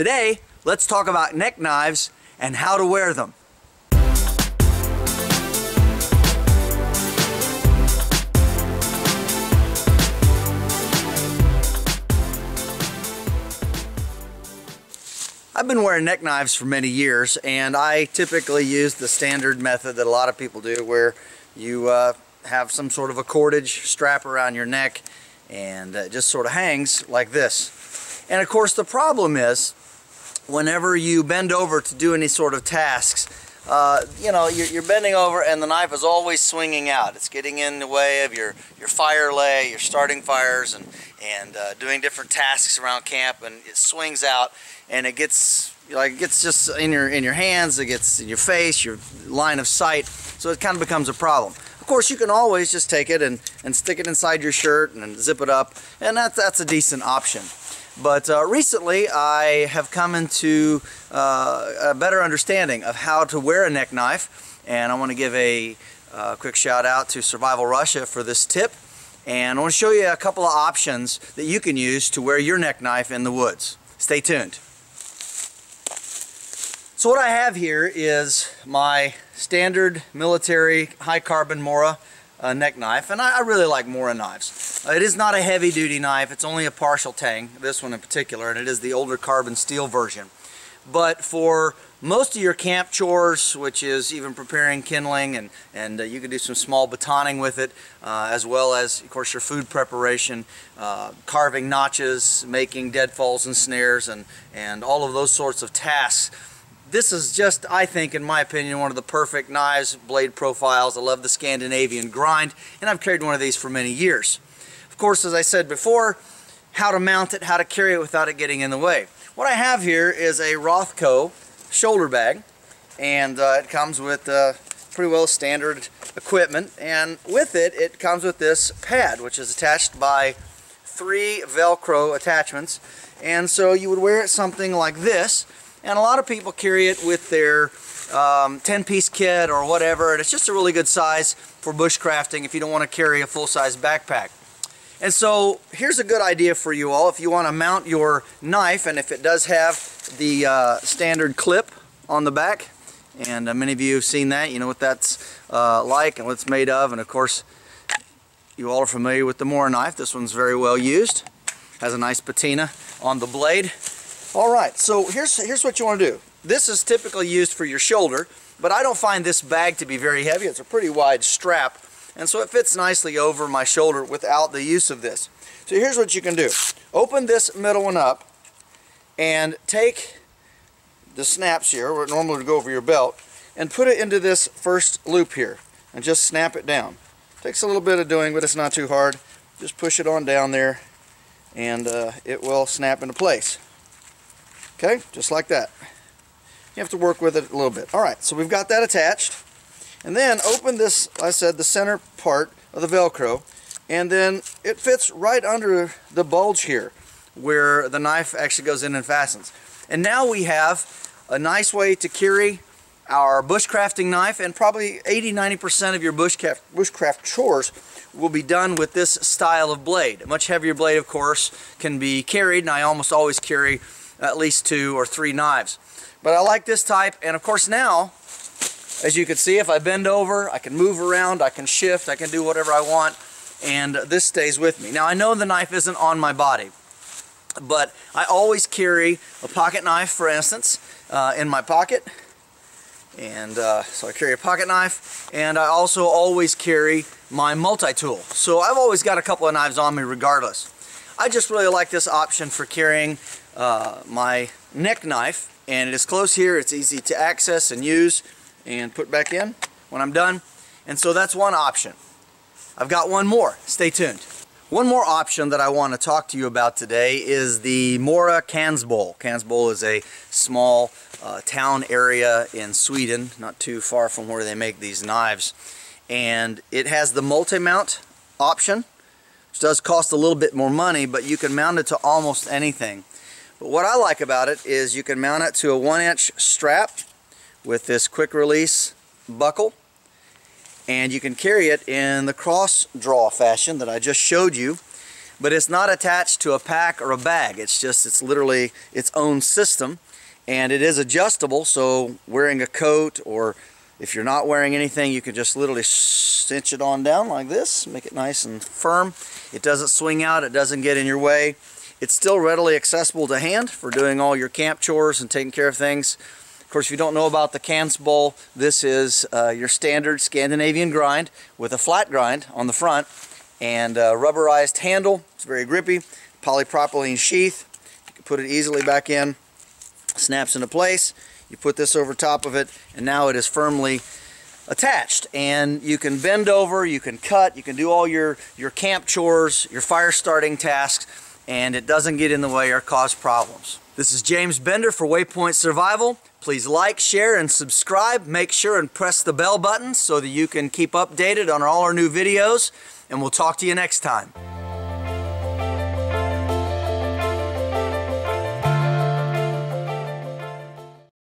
Today, let's talk about neck knives and how to wear them. I've been wearing neck knives for many years and I typically use the standard method that a lot of people do where you uh, have some sort of a cordage strap around your neck and it just sort of hangs like this. And of course the problem is whenever you bend over to do any sort of tasks uh, you know, you're, you're, bending over and the knife is always swinging out. It's getting in the way of your, your fire lay, your starting fires, and, and uh, doing different tasks around camp, and it swings out, and it gets like it gets just in your in your hands, it gets in your face, your line of sight, so it kind of becomes a problem. Of course, you can always just take it and, and stick it inside your shirt and zip it up, and that's, that's a decent option. But uh, recently I have come into uh, a better understanding of how to wear a neck knife and I want to give a uh, quick shout out to Survival Russia for this tip and I want to show you a couple of options that you can use to wear your neck knife in the woods. Stay tuned. So what I have here is my standard military high carbon Mora uh, neck knife and I, I, really like Mora knives. Uh, it is not a heavy duty knife, it's only a partial tang, this one in particular, and it is the older carbon steel version. But for most of your camp chores, which is even preparing kindling and, and uh, you can do some small batoning with it, uh, as well as, of course, your food preparation, uh, carving notches, making deadfalls and snares, and, and all of those sorts of tasks this is just, I think, in my opinion, one of the perfect knives, blade profiles. I love the Scandinavian grind, and I've carried one of these for many years. Of course, as I said before, how to mount it, how to carry it without it getting in the way. What I have here is a Rothco shoulder bag, and uh, it comes with uh, pretty well standard equipment, and with it, it comes with this pad, which is attached by three Velcro attachments, and so you would wear it something like this, and a lot of people carry it with their 10-piece um, kit or whatever, and it's just a really good size for bushcrafting if you don't want to carry a full-size backpack. And so here's a good idea for you all if you want to mount your knife and if it does have the uh, standard clip on the back and uh, many of you have seen that you know what that's uh, like and what it's made of and of course you all are familiar with the Mora knife this one's very well used has a nice patina on the blade all right, so here's, here's what you want to do. This is typically used for your shoulder, but I don't find this bag to be very heavy. It's a pretty wide strap, and so it fits nicely over my shoulder without the use of this. So here's what you can do. Open this middle one up and take the snaps here, where it normally would go over your belt, and put it into this first loop here, and just snap it down. Takes a little bit of doing, but it's not too hard. Just push it on down there, and uh, it will snap into place. Okay, just like that. You have to work with it a little bit. All right, so we've got that attached. And then open this, I said, the center part of the Velcro, and then it fits right under the bulge here where the knife actually goes in and fastens. And now we have a nice way to carry our bushcrafting knife and probably 80-90% of your bushcraft, bushcraft chores will be done with this style of blade. A much heavier blade, of course, can be carried, and I almost always carry at least two or three knives. But I like this type, and of course now, as you can see, if I bend over, I can move around, I can shift, I can do whatever I want, and this stays with me. Now I know the knife isn't on my body, but I always carry a pocket knife, for instance, uh, in my pocket. And uh, so I carry a pocket knife, and I also always carry my multi-tool. So I've always got a couple of knives on me regardless. I just really like this option for carrying uh, my neck knife and it is close here. It's easy to access and use and put back in when I'm done. And so that's one option. I've got one more. Stay tuned. One more option that I want to talk to you about today is the Mora Kansbol. Kansbol is a small uh, town area in Sweden, not too far from where they make these knives. And it has the multi-mount option, which does cost a little bit more money, but you can mount it to almost anything. But what I like about it is you can mount it to a one inch strap with this quick release buckle and you can carry it in the cross draw fashion that I just showed you but it's not attached to a pack or a bag. It's just, it's literally its own system and it is adjustable so wearing a coat or if you're not wearing anything you can just literally cinch it on down like this make it nice and firm. It doesn't swing out it doesn't get in your way. It's still readily accessible to hand for doing all your camp chores and taking care of things. Of course if you don't know about the Kansbol, this is uh, your standard Scandinavian grind with a flat grind on the front and rubberized handle. It's very grippy. Polypropylene sheath. You can put it easily back in. Snaps into place. You put this over top of it and now it is firmly attached and you can bend over, you can cut, you can do all your, your camp chores, your fire starting tasks and it doesn't get in the way or cause problems. This is James Bender for Waypoint Survival. Please like, share, and subscribe. Make sure and press the bell button so that you can keep updated on all our new videos and we'll talk to you next time.